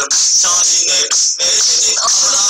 baktım Tarihine Meyvenin ağla